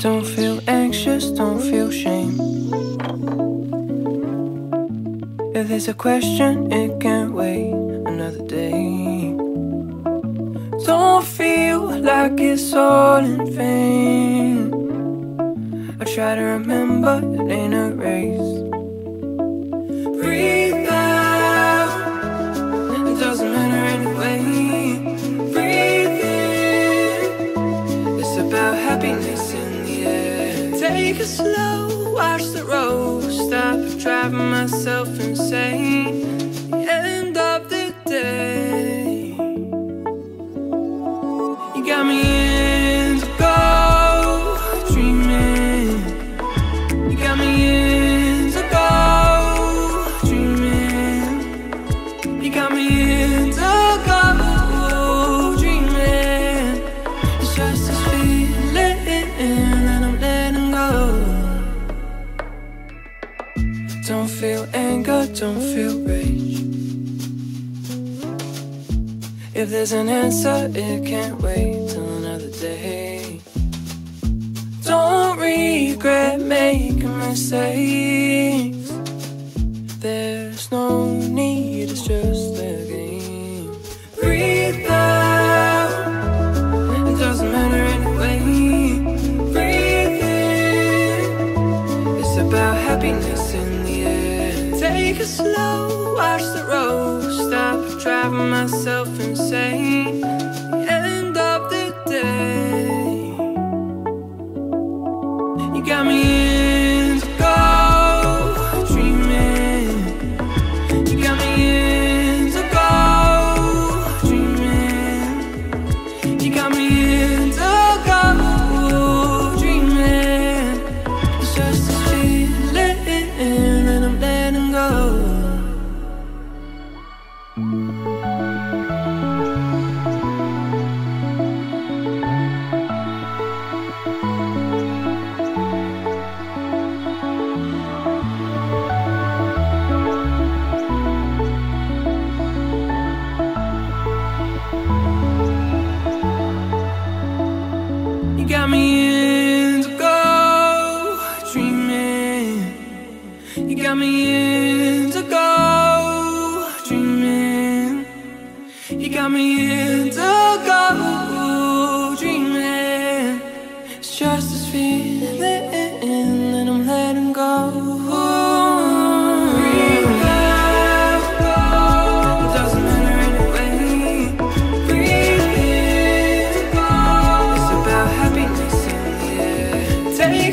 Don't feel anxious, don't feel shame. If there's a question, it can wait another day. Don't feel like it's all in vain. I try to remember it ain't driving myself insane. The end of the day, you got me. I don't feel rage. If there's an answer, it can't wait till another day. Don't regret making mistakes. There's no need, it's just that slow, watch the road, stop driving myself.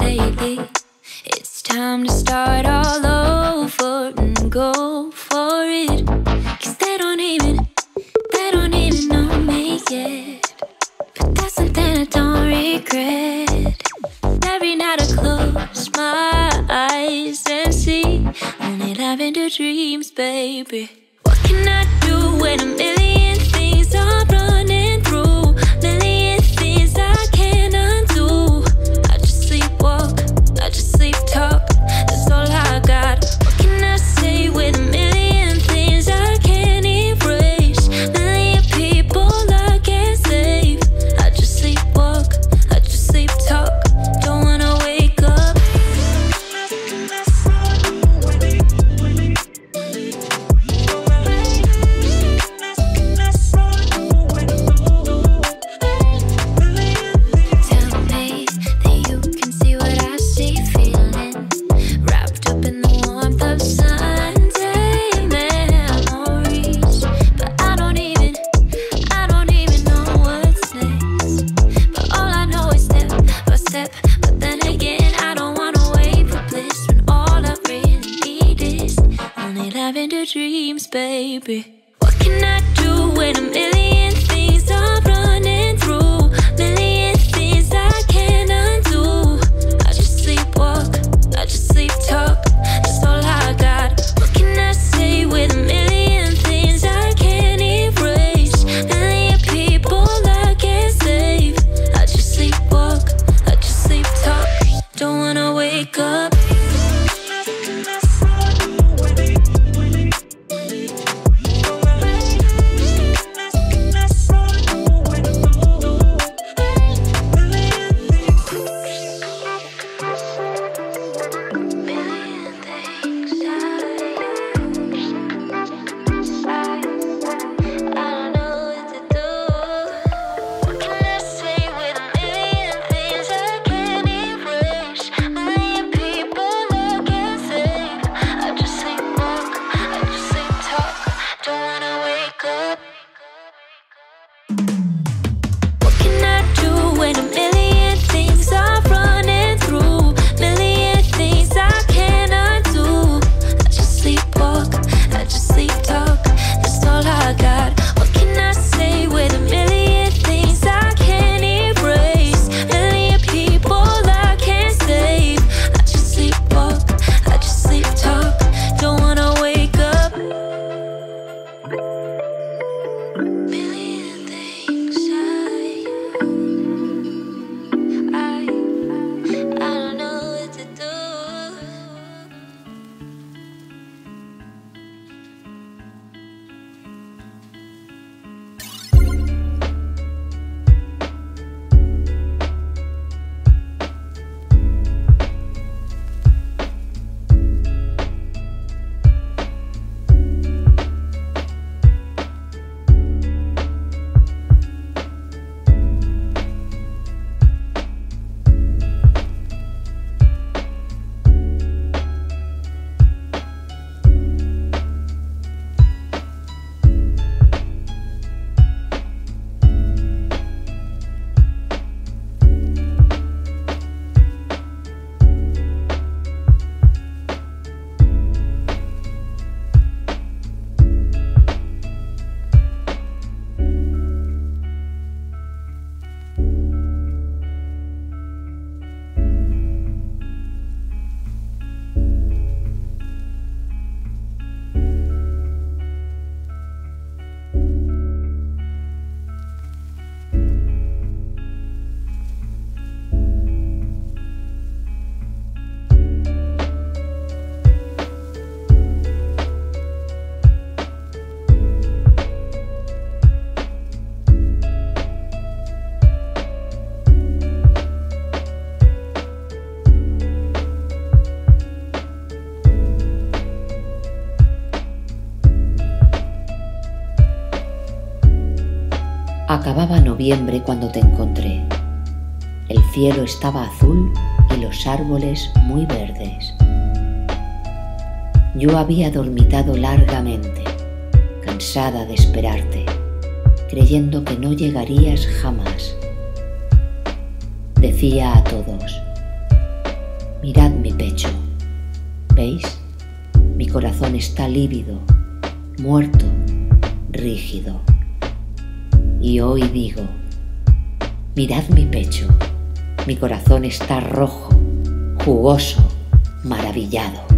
lately. It's time to start all over and go for it. Cause they don't even, they don't even know me yet. But that's something I don't regret. Every night I close my eyes and see only lavender dreams, baby. What can I do when a million baby. Acababa noviembre cuando te encontré. El cielo estaba azul y los árboles muy verdes. Yo había dormitado largamente, cansada de esperarte, creyendo que no llegarías jamás. Decía a todos, mirad mi pecho, ¿veis? Mi corazón está lívido, muerto, rígido. Y hoy digo, mirad mi pecho, mi corazón está rojo, jugoso, maravillado.